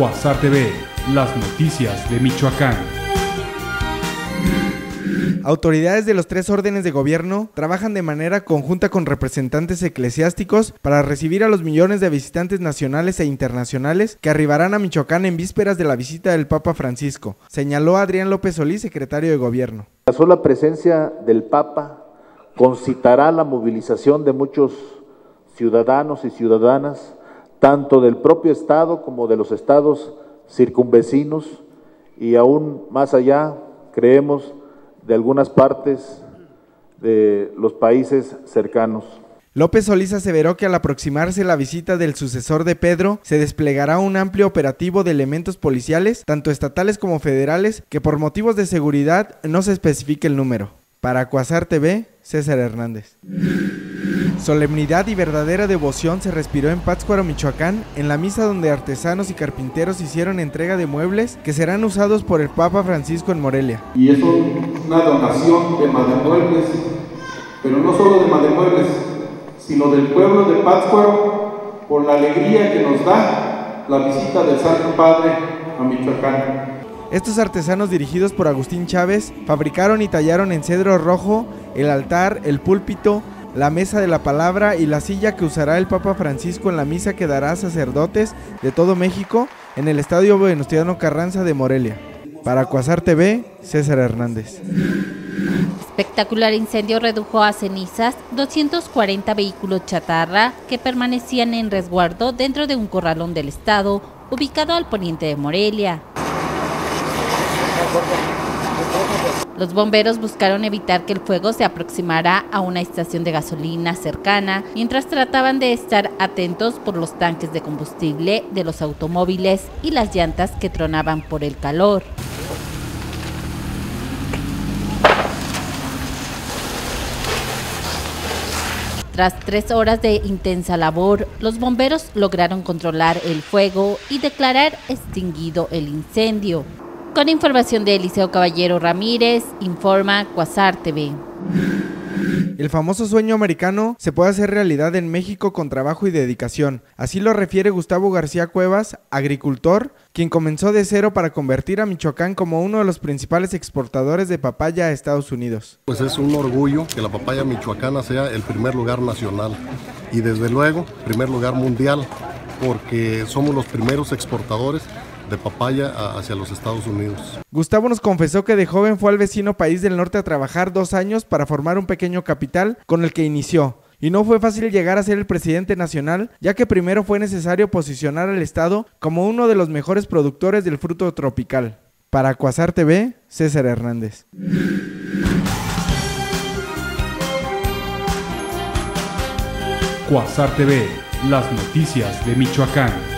Cuasar TV, las noticias de Michoacán. Autoridades de los tres órdenes de gobierno trabajan de manera conjunta con representantes eclesiásticos para recibir a los millones de visitantes nacionales e internacionales que arribarán a Michoacán en vísperas de la visita del Papa Francisco, señaló Adrián López Solís, secretario de gobierno. La sola presencia del Papa concitará la movilización de muchos ciudadanos y ciudadanas, tanto del propio Estado como de los estados circunvecinos y aún más allá, creemos, de algunas partes de los países cercanos. López Solís aseveró que al aproximarse la visita del sucesor de Pedro, se desplegará un amplio operativo de elementos policiales, tanto estatales como federales, que por motivos de seguridad no se especifique el número. Para Cuasar TV, César Hernández. Solemnidad y verdadera devoción se respiró en Pátzcuaro, Michoacán, en la misa donde artesanos y carpinteros hicieron entrega de muebles que serán usados por el Papa Francisco en Morelia. Y es una donación de Mademuebles, pero no solo de Mademuebles, sino del pueblo de Pátzcuaro por la alegría que nos da la visita del Santo Padre a Michoacán. Estos artesanos dirigidos por Agustín Chávez fabricaron y tallaron en cedro rojo el altar, el púlpito, la mesa de la palabra y la silla que usará el Papa Francisco en la misa que dará a sacerdotes de todo México en el Estadio Venustiano Carranza de Morelia. Para Cuasar TV, César Hernández. Espectacular incendio redujo a cenizas 240 vehículos chatarra que permanecían en resguardo dentro de un corralón del Estado ubicado al poniente de Morelia. Los bomberos buscaron evitar que el fuego se aproximara a una estación de gasolina cercana, mientras trataban de estar atentos por los tanques de combustible de los automóviles y las llantas que tronaban por el calor. Tras tres horas de intensa labor, los bomberos lograron controlar el fuego y declarar extinguido el incendio. Con información de Eliseo Caballero Ramírez, informa Cuasar TV. El famoso sueño americano se puede hacer realidad en México con trabajo y dedicación. Así lo refiere Gustavo García Cuevas, agricultor, quien comenzó de cero para convertir a Michoacán como uno de los principales exportadores de papaya a Estados Unidos. Pues es un orgullo que la papaya michoacana sea el primer lugar nacional y desde luego primer lugar mundial porque somos los primeros exportadores de papaya hacia los Estados Unidos. Gustavo nos confesó que de joven fue al vecino país del norte a trabajar dos años para formar un pequeño capital con el que inició. Y no fue fácil llegar a ser el presidente nacional, ya que primero fue necesario posicionar al Estado como uno de los mejores productores del fruto tropical. Para Cuasar TV, César Hernández. Cuasar TV, las noticias de Michoacán.